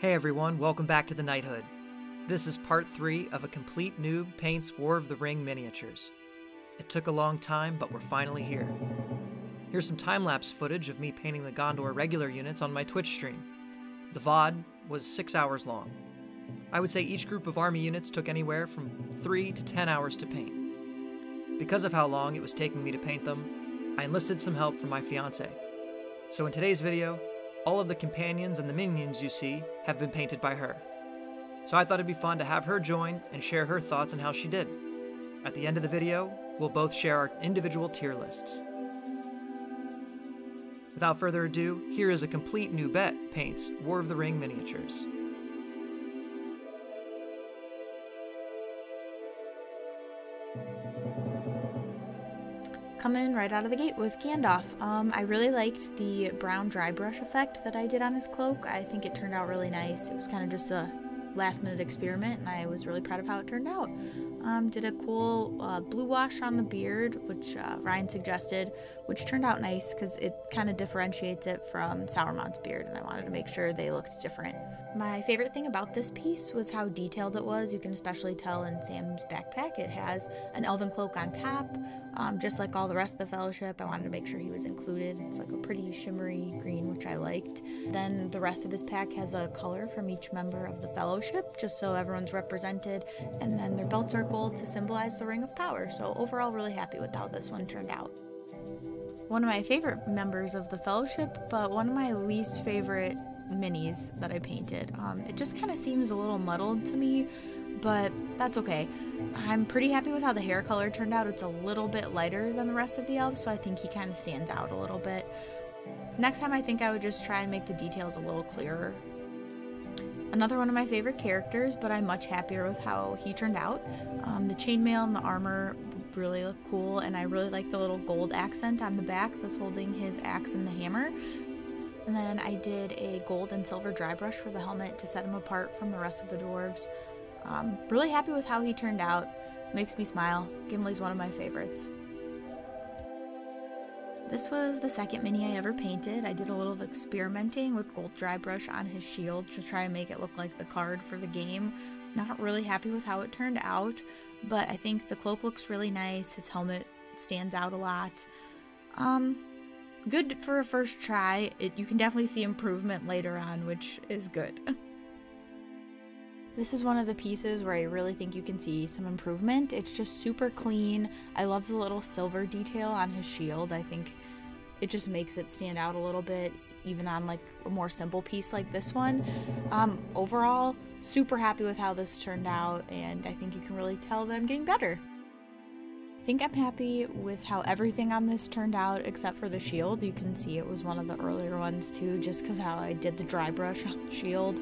Hey everyone, welcome back to the Knighthood. This is part 3 of a complete noob paints War of the Ring miniatures. It took a long time, but we're finally here. Here's some time-lapse footage of me painting the Gondor regular units on my Twitch stream. The VOD was 6 hours long. I would say each group of army units took anywhere from 3 to 10 hours to paint. Because of how long it was taking me to paint them, I enlisted some help from my fiance. So in today's video, all of the companions and the minions you see have been painted by her. So I thought it'd be fun to have her join and share her thoughts on how she did. At the end of the video, we'll both share our individual tier lists. Without further ado, here is a complete new bet paints War of the Ring miniatures. Coming right out of the gate with Gandalf. Um, I really liked the brown dry brush effect that I did on his cloak. I think it turned out really nice. It was kind of just a last minute experiment and I was really proud of how it turned out. Um, did a cool uh, blue wash on the beard, which uh, Ryan suggested, which turned out nice because it kind of differentiates it from Saruman's beard, and I wanted to make sure they looked different. My favorite thing about this piece was how detailed it was. You can especially tell in Sam's backpack. It has an elven cloak on top, um, just like all the rest of the fellowship. I wanted to make sure he was included. It's like a pretty shimmery green, which I liked. Then the rest of his pack has a color from each member of the fellowship, just so everyone's represented. And then their belts are gold to symbolize the Ring of Power. So overall, really happy with how this one turned out one of my favorite members of the fellowship, but one of my least favorite minis that I painted. Um, it just kind of seems a little muddled to me, but that's okay. I'm pretty happy with how the hair color turned out. It's a little bit lighter than the rest of the elves, so I think he kind of stands out a little bit. Next time I think I would just try and make the details a little clearer. Another one of my favorite characters, but I'm much happier with how he turned out. Um, the chainmail and the armor really look cool, and I really like the little gold accent on the back that's holding his axe and the hammer. And then I did a gold and silver dry brush for the helmet to set him apart from the rest of the dwarves. Um, really happy with how he turned out. Makes me smile. Gimli's one of my favorites. This was the second mini I ever painted. I did a little experimenting with gold dry brush on his shield to try and make it look like the card for the game. Not really happy with how it turned out, but I think the cloak looks really nice. His helmet stands out a lot. Um, good for a first try. It, you can definitely see improvement later on, which is good. This is one of the pieces where I really think you can see some improvement. It's just super clean. I love the little silver detail on his shield. I think it just makes it stand out a little bit, even on like a more simple piece like this one. Um, overall, super happy with how this turned out, and I think you can really tell that I'm getting better think I'm happy with how everything on this turned out except for the shield. You can see it was one of the earlier ones too, just because how I did the dry brush on the shield.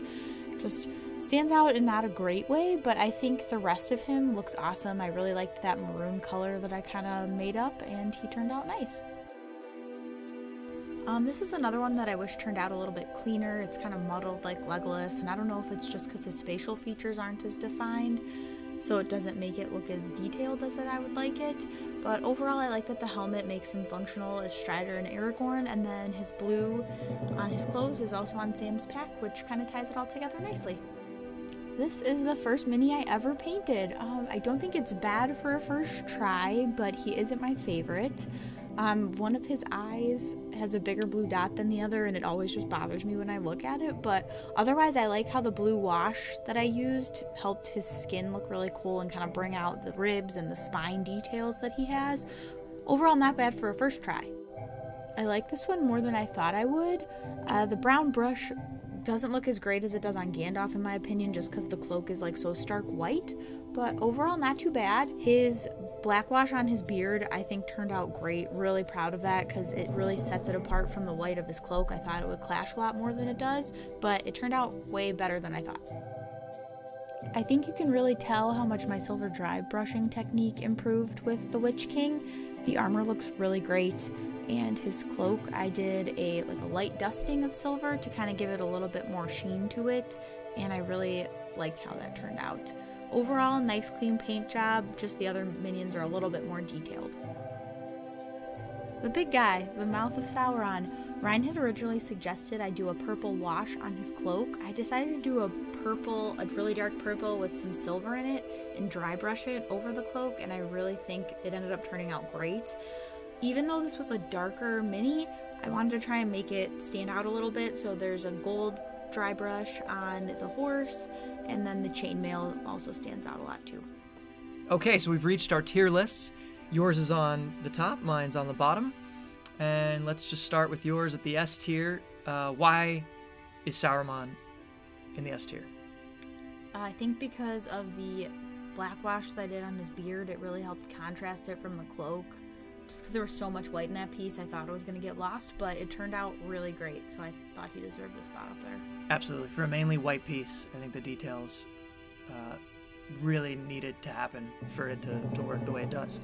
Just stands out in not a great way, but I think the rest of him looks awesome. I really liked that maroon color that I kind of made up, and he turned out nice. Um, this is another one that I wish turned out a little bit cleaner. It's kind of muddled like Legolas, and I don't know if it's just because his facial features aren't as defined, so it doesn't make it look as detailed as I would like it. But overall, I like that the helmet makes him functional as Strider and Aragorn, and then his blue on his clothes is also on Sam's pack, which kind of ties it all together nicely. This is the first mini I ever painted. Um, I don't think it's bad for a first try, but he isn't my favorite. Um, one of his eyes has a bigger blue dot than the other, and it always just bothers me when I look at it. But otherwise, I like how the blue wash that I used helped his skin look really cool and kind of bring out the ribs and the spine details that he has. Overall, not bad for a first try. I like this one more than I thought I would. Uh, the brown brush doesn't look as great as it does on Gandalf in my opinion just because the cloak is like so stark white. But overall not too bad. His black wash on his beard I think turned out great. Really proud of that because it really sets it apart from the white of his cloak. I thought it would clash a lot more than it does but it turned out way better than I thought. I think you can really tell how much my silver dry brushing technique improved with the Witch King. The armor looks really great and his cloak I did a like a light dusting of silver to kind of give it a little bit more sheen to it and I really liked how that turned out. Overall, nice clean paint job, just the other minions are a little bit more detailed. The big guy, the Mouth of Sauron. Ryan had originally suggested I do a purple wash on his cloak. I decided to do a purple, a really dark purple with some silver in it, and dry brush it over the cloak, and I really think it ended up turning out great. Even though this was a darker mini, I wanted to try and make it stand out a little bit, so there's a gold dry brush on the horse, and then the chainmail also stands out a lot too. Okay, so we've reached our tier lists. Yours is on the top, mine's on the bottom. And let's just start with yours at the S tier. Uh, why is Saruman in the S tier? Uh, I think because of the black wash that I did on his beard, it really helped contrast it from the cloak. Just because there was so much white in that piece, I thought it was going to get lost, but it turned out really great, so I thought he deserved a spot up there. Absolutely. For a mainly white piece, I think the details uh, really needed to happen for it to, to work the way it does.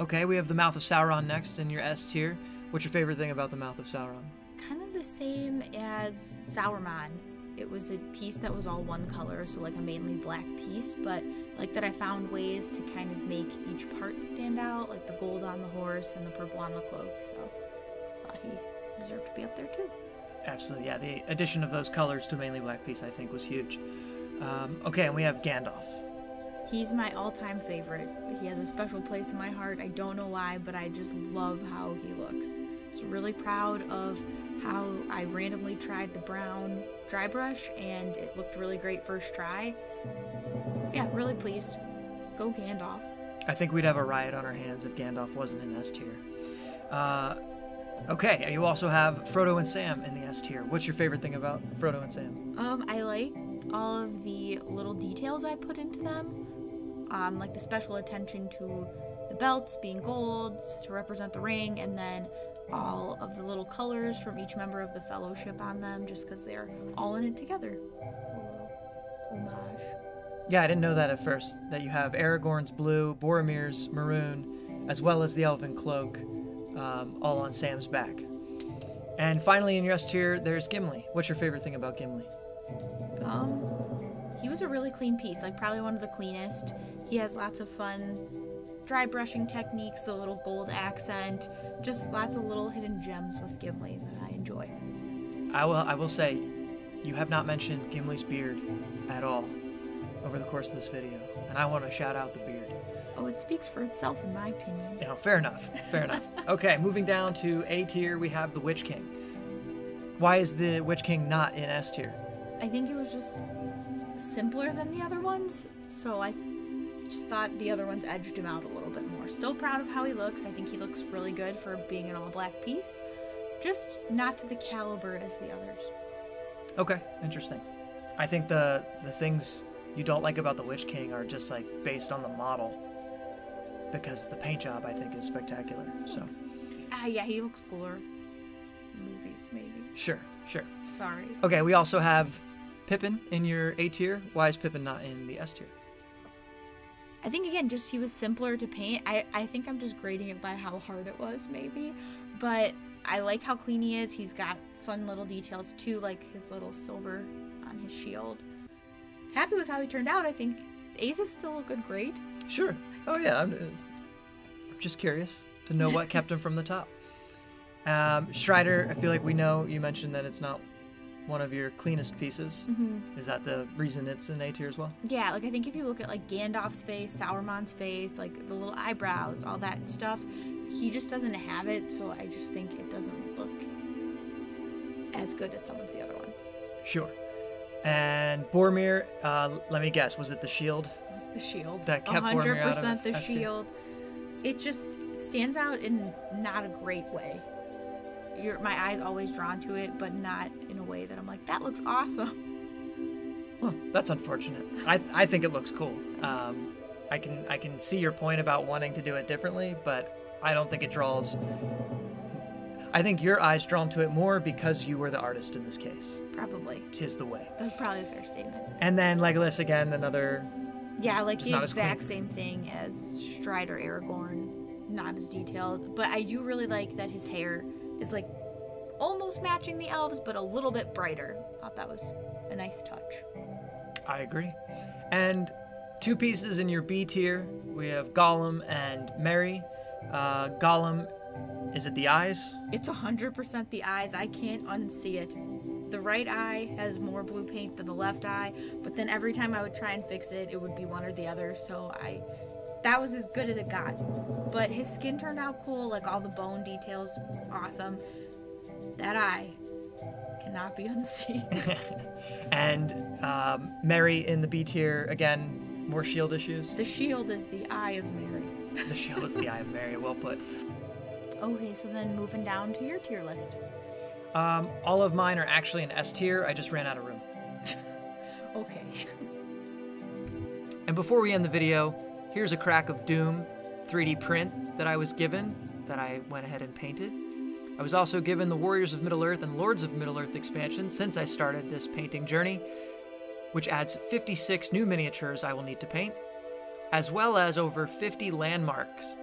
Okay, we have the Mouth of Sauron next in your S tier. What's your favorite thing about the Mouth of Sauron? Kind of the same as Saruman. It was a piece that was all one color, so like a mainly black piece, but like that I found ways to kind of make each part stand out, like the gold on the horse and the purple on the cloak. So thought he deserved to be up there too. Absolutely, yeah. The addition of those colors to mainly black piece, I think, was huge. Um, okay, and we have Gandalf. He's my all-time favorite. He has a special place in my heart. I don't know why, but I just love how he looks. I was really proud of how I randomly tried the brown dry brush and it looked really great first try. Yeah, really pleased. Go Gandalf. I think we'd have a riot on our hands if Gandalf wasn't in S tier. Uh, okay, you also have Frodo and Sam in the S tier. What's your favorite thing about Frodo and Sam? Um, I like all of the little details I put into them. Um, like the special attention to the belts being gold to represent the ring, and then all of the little colors from each member of the fellowship on them just because they're all in it together. Cool little homage. Yeah, I didn't know that at first. That you have Aragorn's blue, Boromir's maroon, as well as the elven cloak, um, all on Sam's back. And finally, in your S tier, there's Gimli. What's your favorite thing about Gimli? Um, he was a really clean piece, like probably one of the cleanest. He has lots of fun dry brushing techniques, a little gold accent, just lots of little hidden gems with Gimli that I enjoy. I will. I will say, you have not mentioned Gimli's beard at all over the course of this video, and I want to shout out the beard. Oh, it speaks for itself, in my opinion. Yeah, fair enough. Fair enough. Okay, moving down to A tier, we have the Witch King. Why is the Witch King not in S tier? I think it was just simpler than the other ones, so I just thought the other ones edged him out a little bit more. Still proud of how he looks. I think he looks really good for being an all black piece. Just not to the caliber as the others. Okay, interesting. I think the the things you don't like about the Witch King are just like based on the model, because the paint job I think is spectacular. So Ah, yeah, he looks cooler. Movies, maybe. sure, sure. Sorry. Okay, we also have Pippin in your A tier. Why is Pippin not in the S tier? I think again, just he was simpler to paint. I, I think I'm just grading it by how hard it was, maybe. But I like how clean he is. He's got fun little details too, like his little silver on his shield. Happy with how he turned out. I think Ace is still a good grade. Sure. Oh yeah, I'm, I'm just curious to know what kept him from the top. Um, Strider, I feel like we know. You mentioned that it's not one of your cleanest pieces. Mm-hmm. Is that the reason it's in A tier as well? Yeah, like I think if you look at like Gandalf's face, Saruman's face, like the little eyebrows, all that stuff, he just doesn't have it. So I just think it doesn't look as good as some of the other ones. Sure. And Boromir, uh, let me guess, was it the shield? It was the shield. That kept Boromir out of 100% the shield. It just stands out in not a great way. Your, my eyes always drawn to it, but not in a way that I'm like, that looks awesome. Well, that's unfortunate. I, I think it looks cool. Um, I can I can see your point about wanting to do it differently, but I don't think it draws. I think your eyes drawn to it more because you were the artist in this case. Probably. Tis the way. That's probably a fair statement. And then Legolas again, another. Yeah, like the not as clean. exact same thing as Strider Aragorn, not as detailed. But I do really like that his hair is like almost matching the elves, but a little bit brighter. Thought that was a nice touch. I agree. And two pieces in your B tier. We have Gollum and Merry. Uh, Gollum Is it the eyes? It's 100% the eyes. I can't unsee it. The right eye has more blue paint than the left eye, but then every time I would try and fix it, it would be one or the other. So I that was as good as it got. But his skin turned out cool, like all the bone details, awesome. That eye cannot be unseen. and um, Merry in the B tier, again, more shield issues. The shield is the eye of Merry. the shield is the eye of Merry, well put. Okay, so then moving down to your tier list. Um, all of mine are actually an S tier. I just ran out of room. okay. and before we end the video, here's a crack of Doom 3D print that I was given that I went ahead and painted. I was also given the Warriors of Middle-earth and Lords of Middle-earth expansion since I started this painting journey, which adds 56 new miniatures I will need to paint, as well as over 50 landmarks,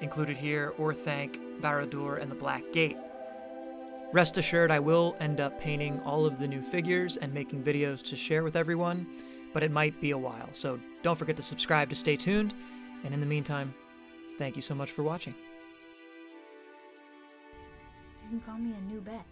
included here Orthanc, Barad-dûr, and the Black Gate. Rest assured, I will end up painting all of the new figures and making videos to share with everyone, but it might be a while, so don't forget to subscribe to stay tuned, and in the meantime, thank you so much for watching. You can call me a new bet.